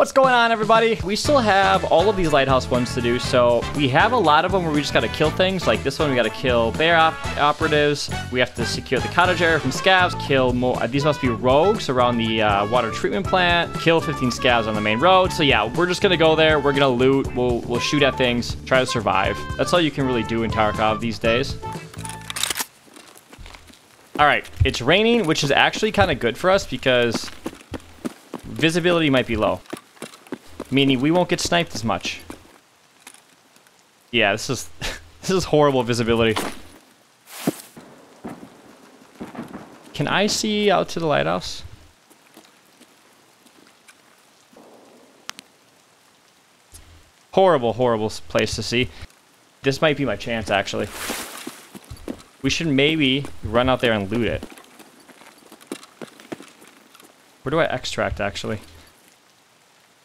What's going on, everybody? We still have all of these lighthouse ones to do, so we have a lot of them where we just gotta kill things. Like this one, we gotta kill bear op operatives. We have to secure the cottage area from scavs, kill more. Uh, these must be rogues around the uh, water treatment plant, kill 15 scavs on the main road. So yeah, we're just gonna go there. We're gonna loot. We'll we'll shoot at things, try to survive. That's all you can really do in Tarkov these days. All right, it's raining, which is actually kind of good for us because visibility might be low meaning we won't get sniped as much. Yeah, this is this is horrible visibility. Can I see out to the lighthouse? Horrible, horrible place to see. This might be my chance, actually. We should maybe run out there and loot it. Where do I extract, actually?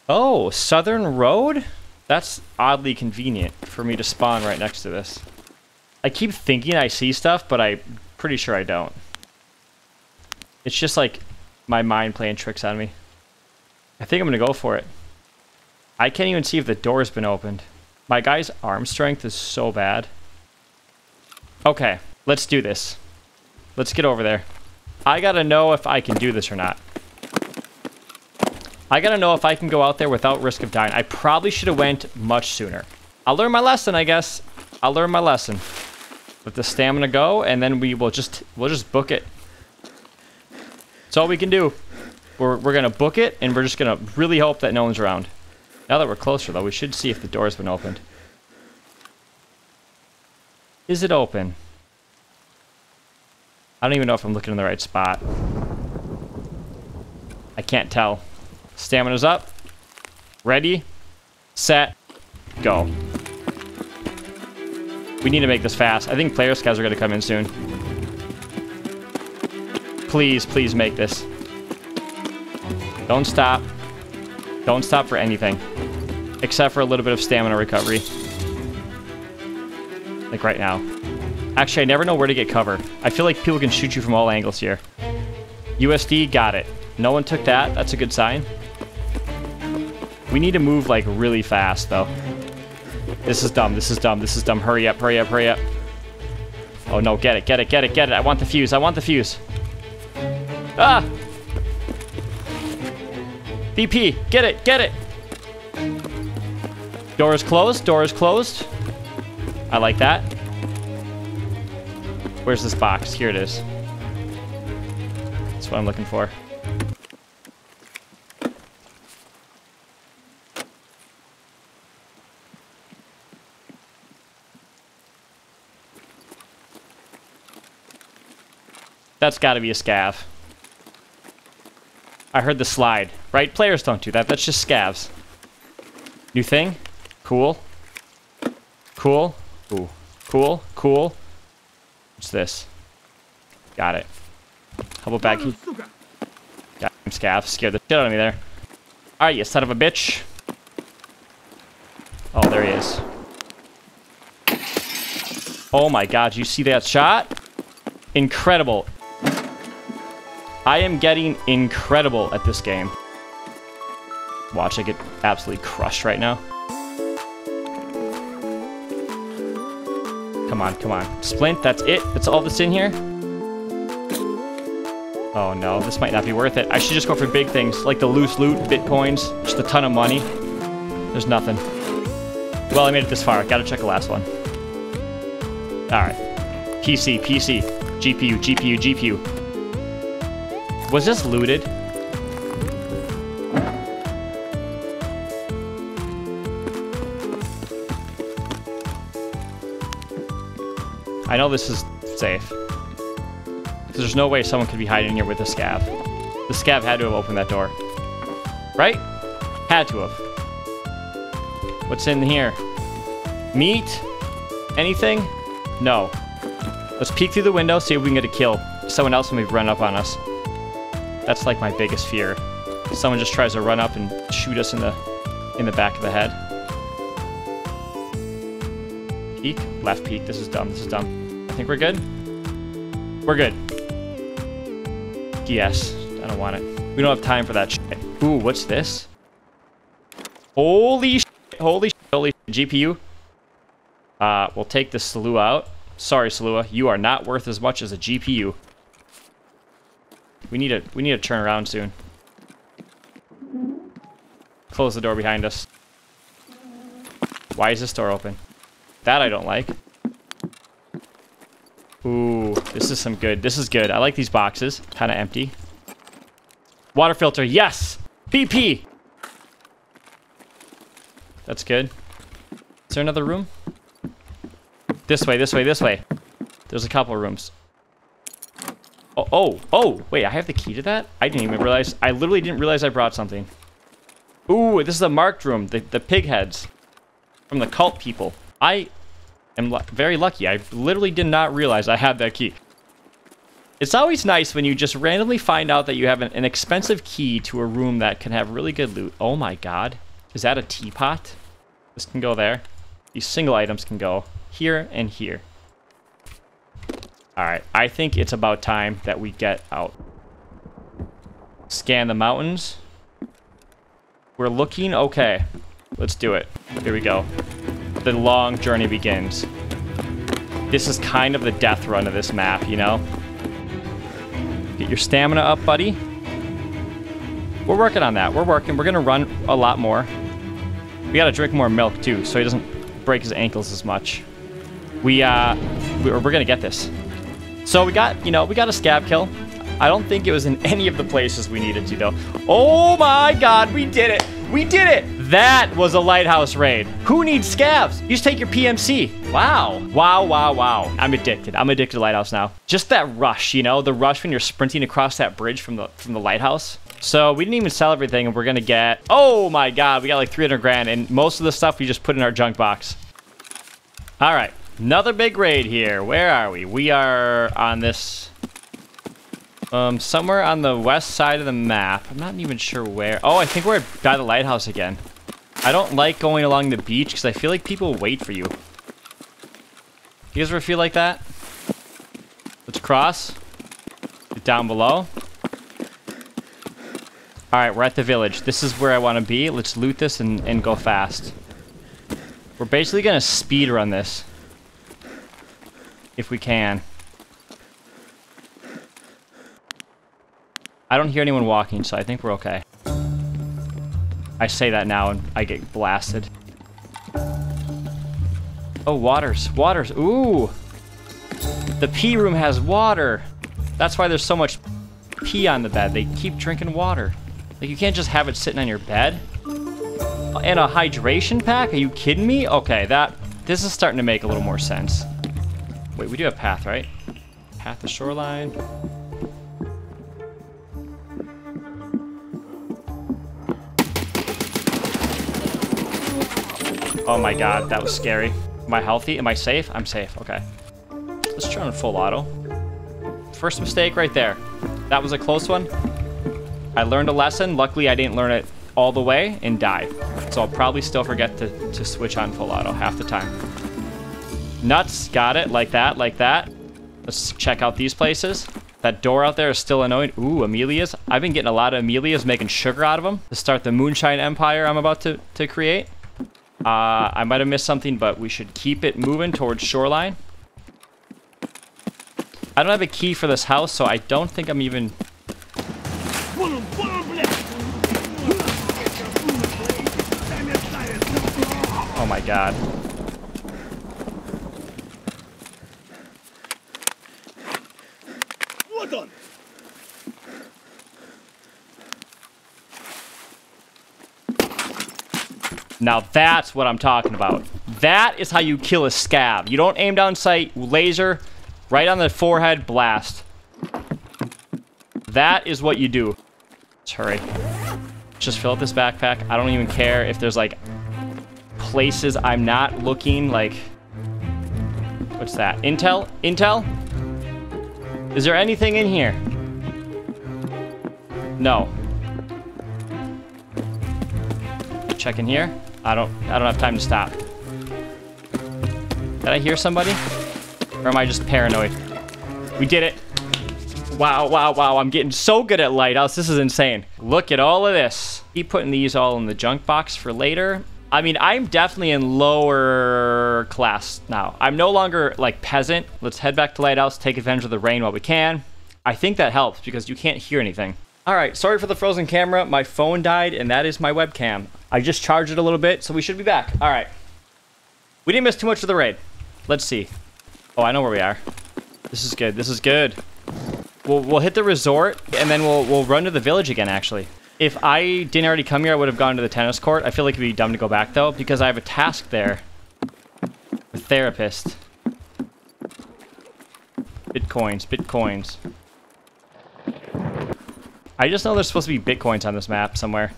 Oh, Southern Road? That's oddly convenient for me to spawn right next to this. I keep thinking I see stuff, but I'm pretty sure I don't. It's just like my mind playing tricks on me. I think I'm going to go for it. I can't even see if the door's been opened. My guy's arm strength is so bad. Okay, let's do this. Let's get over there. I gotta know if I can do this or not. I gotta know if I can go out there without risk of dying. I probably should have went much sooner. I'll learn my lesson, I guess. I'll learn my lesson. Let the stamina go, and then we will just we'll just book it. That's all we can do. We're we're gonna book it, and we're just gonna really hope that no one's around. Now that we're closer, though, we should see if the door's been opened. Is it open? I don't even know if I'm looking in the right spot. I can't tell. Stamina's up. Ready, set, go. We need to make this fast. I think player scavs are going to come in soon. Please, please make this. Don't stop. Don't stop for anything. Except for a little bit of stamina recovery. Like right now. Actually, I never know where to get cover. I feel like people can shoot you from all angles here. USD, got it. No one took that. That's a good sign. We need to move, like, really fast, though. This is dumb. This is dumb. This is dumb. Hurry up, hurry up, hurry up. Oh, no. Get it, get it, get it, get it. I want the fuse. I want the fuse. Ah! VP, get it, get it! Door is closed. Door is closed. I like that. Where's this box? Here it is. That's what I'm looking for. That's got to be a scav. I heard the slide. Right? Players don't do that. That's just scavs. New thing? Cool. Cool. Ooh. Cool. Cool. What's this? Got it. About back? Got him, scav. Scared the shit out of me there. Alright, you son of a bitch. Oh, there he is. Oh my god, you see that shot? Incredible. I am getting incredible at this game. Watch, I get absolutely crushed right now. Come on, come on. Splint, that's it? That's all that's in here? Oh no, this might not be worth it. I should just go for big things, like the loose loot, bitcoins, just a ton of money. There's nothing. Well, I made it this far. Gotta check the last one. Alright. PC, PC, GPU, GPU, GPU. Was this looted? I know this is safe. There's no way someone could be hiding here with a scav. The scav had to have opened that door. Right? Had to have. What's in here? Meat? Anything? No. Let's peek through the window, see if we can get a kill. Someone else may have run up on us. That's like my biggest fear. Someone just tries to run up and shoot us in the in the back of the head. Peek, left peek. This is dumb. This is dumb. I think we're good. We're good. Yes. I don't want it. We don't have time for that shit. Ooh, what's this? Holy shit. Holy shit. Holy shit. GPU. Uh, we'll take the Salewa out. Sorry, Salewa. You are not worth as much as a GPU. We need to we need to turn around soon. Close the door behind us. Why is this door open? That I don't like. Ooh, this is some good. This is good. I like these boxes. Kind of empty. Water filter. Yes! BP! That's good. Is there another room? This way, this way, this way. There's a couple rooms. Oh, oh, oh, wait, I have the key to that? I didn't even realize. I literally didn't realize I brought something. Ooh, this is a marked room. The, the pig heads. From the cult people. I am very lucky. I literally did not realize I had that key. It's always nice when you just randomly find out that you have an, an expensive key to a room that can have really good loot. Oh my god. Is that a teapot? This can go there. These single items can go here and here. Alright, I think it's about time that we get out. Scan the mountains. We're looking okay. Let's do it. Here we go. The long journey begins. This is kind of the death run of this map, you know? Get your stamina up, buddy. We're working on that. We're working. We're going to run a lot more. We got to drink more milk, too, so he doesn't break his ankles as much. We, uh, we're, we're going to get this. So we got, you know, we got a scav kill. I don't think it was in any of the places we needed to, though. Oh my god, we did it! We did it! That was a lighthouse raid. Who needs scavs? You just take your PMC. Wow. Wow, wow, wow. I'm addicted. I'm addicted to lighthouse now. Just that rush, you know, the rush when you're sprinting across that bridge from the from the lighthouse. So we didn't even sell everything and we're gonna get, oh my god, we got like 300 grand and most of the stuff we just put in our junk box. All right, another big raid here. Where are we? We are on this um, somewhere on the west side of the map. I'm not even sure where. Oh, I think we're by the lighthouse again. I don't like going along the beach because I feel like people wait for you. You guys ever feel like that? Let's cross. Get down below. Alright, we're at the village. This is where I want to be. Let's loot this and, and go fast. We're basically going to speed run this. If we can. I don't hear anyone walking, so I think we're okay. I say that now and I get blasted. Oh, waters. Waters. Ooh! The pee room has water. That's why there's so much pee on the bed. They keep drinking water. Like, you can't just have it sitting on your bed. And a hydration pack? Are you kidding me? Okay, that... This is starting to make a little more sense. Wait, we do have path, right? Path to shoreline. Oh my god, that was scary. Am I healthy? Am I safe? I'm safe. Okay. Let's try on full auto. First mistake right there. That was a close one. I learned a lesson. Luckily, I didn't learn it all the way and died. So I'll probably still forget to, to switch on full auto half the time. Nuts. Got it. Like that. Like that. Let's check out these places. That door out there is still annoying. Ooh, Emelya's. I've been getting a lot of Emelya's, making sugar out of them to start the Moonshine Empire I'm about to, to create. Uh, I might have missed something, but we should keep it moving towards shoreline. I don't have a key for this house, so I don't think I'm even... Oh my god. Now that's what I'm talking about. That is how you kill a scav. You don't aim down sight, laser, right on the forehead, blast. That is what you do. Let's hurry. Just fill up this backpack. I don't even care if there's like places I'm not looking like what's that? Intel? Intel? Is there anything in here? No. Check in here. I don't I don't have time to stop. Did I hear somebody? Or am I just paranoid? We did it. Wow, wow, wow. I'm getting so good at lighthouse. This is insane. Look at all of this. Keep putting these all in the junk box for later. I mean, I'm definitely in lower class now. I'm no longer like peasant. Let's head back to Lighthouse, take advantage of the rain while we can. I think that helps because you can't hear anything. All right, sorry for the frozen camera. My phone died, and that is my webcam. I just charged it a little bit, so we should be back. All right. We didn't miss too much of the raid. Let's see. Oh, I know where we are. This is good. This is good. We'll, we'll hit the resort, and then we'll, we'll run to the village again, actually. If I didn't already come here, I would have gone to the tennis court. I feel like it'd be dumb to go back, though, because I have a task there. A therapist. Bitcoins, bitcoins. I just know there's supposed to be bitcoins on this map somewhere.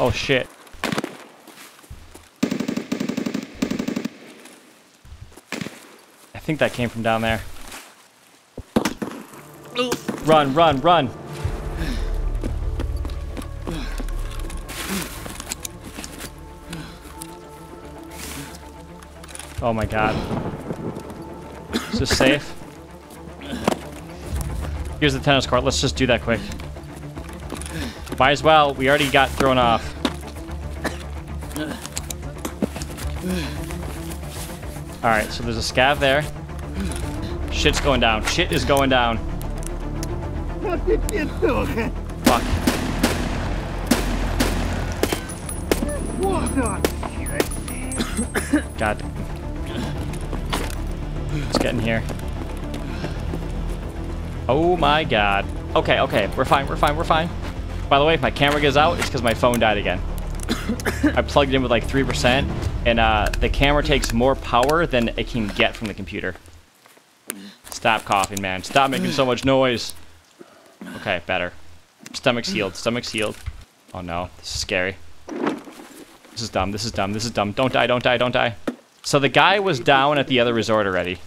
Oh shit. I think that came from down there. Run, run, run. Oh my god. Is this safe? Here's the tennis court. Let's just do that quick. Might as well. We already got thrown off. Alright, so there's a scav there. Shit's going down. Shit is going down. Fuck. God. Let's get in here. Oh my god. Okay, okay. We're fine, we're fine, we're fine. By the way, if my camera goes out, it's because my phone died again. I plugged in with like 3%, and uh, the camera takes more power than it can get from the computer. Stop coughing, man. Stop making so much noise. Okay, better. Stomach's healed. Stomach's healed. Oh no, this is scary. This is dumb. This is dumb. This is dumb. Don't die, don't die, don't die. So the guy was down at the other resort already.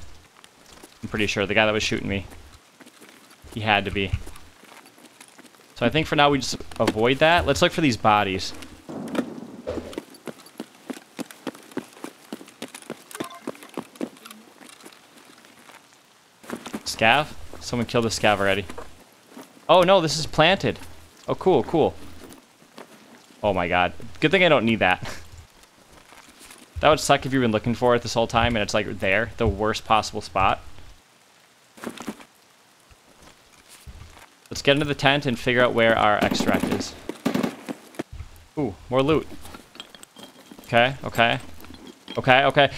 I'm pretty sure. The guy that was shooting me. He had to be. So I think for now we just avoid that. Let's look for these bodies. Scav? Someone killed the scav already. Oh no, this is planted. Oh cool, cool. Oh my god. Good thing I don't need that. that would suck if you've been looking for it this whole time and it's like there, the worst possible spot. Let's get into the tent and figure out where our extract is. Ooh, more loot. Okay, okay. Okay, okay.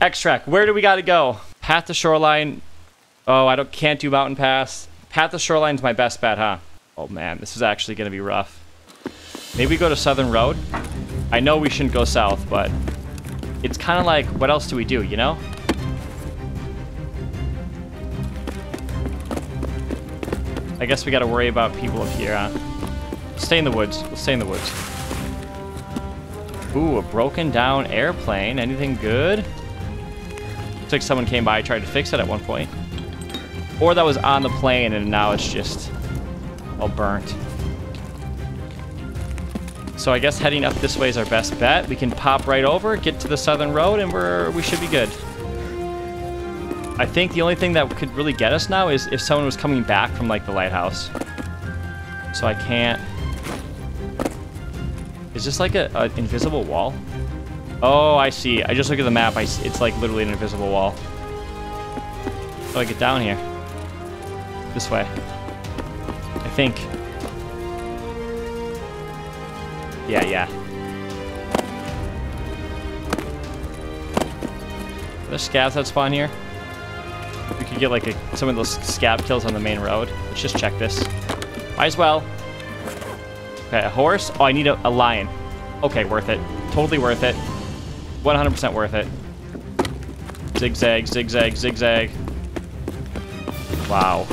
Extract, where do we gotta go? Path to shoreline. Oh, I don't can't do mountain pass. Path to shoreline's my best bet, huh? Oh man, this is actually gonna be rough. Maybe we go to Southern Road? I know we shouldn't go south, but it's kind of like, what else do we do, you know? I guess we gotta worry about people up here, huh? Stay in the woods. We'll stay in the woods. Ooh, a broken down airplane. Anything good? Looks like someone came by tried to fix it at one point. Or that was on the plane and now it's just all burnt. So I guess heading up this way is our best bet. We can pop right over, get to the southern road, and we're we should be good. I think the only thing that could really get us now is if someone was coming back from like the lighthouse. So I can't. Is this like a, an invisible wall? Oh, I see. I just look at the map. I it's like literally an invisible wall. How do I get down here? This way. I think. Yeah, yeah. There's scavs that spawn here. We could get like a, some of those scav kills on the main road. Let's just check this. Might as well. Okay, a horse. Oh, I need a, a lion. Okay, worth it. Totally worth it. 100% worth it. Zigzag, zigzag, zigzag. Wow.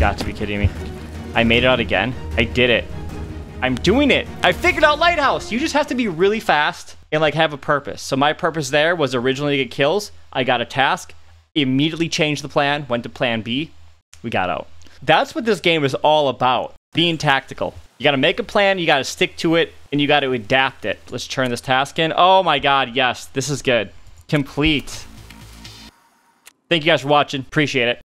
Got to be kidding me. I made it out again. I did it. I'm doing it. I figured out Lighthouse. You just have to be really fast and like have a purpose. So my purpose there was originally to get kills. I got a task, immediately changed the plan, went to plan B. We got out. That's what this game is all about. Being tactical. You got to make a plan, you got to stick to it, and you got to adapt it. Let's turn this task in. Oh my god, yes. This is good. Complete. Thank you guys for watching. Appreciate it.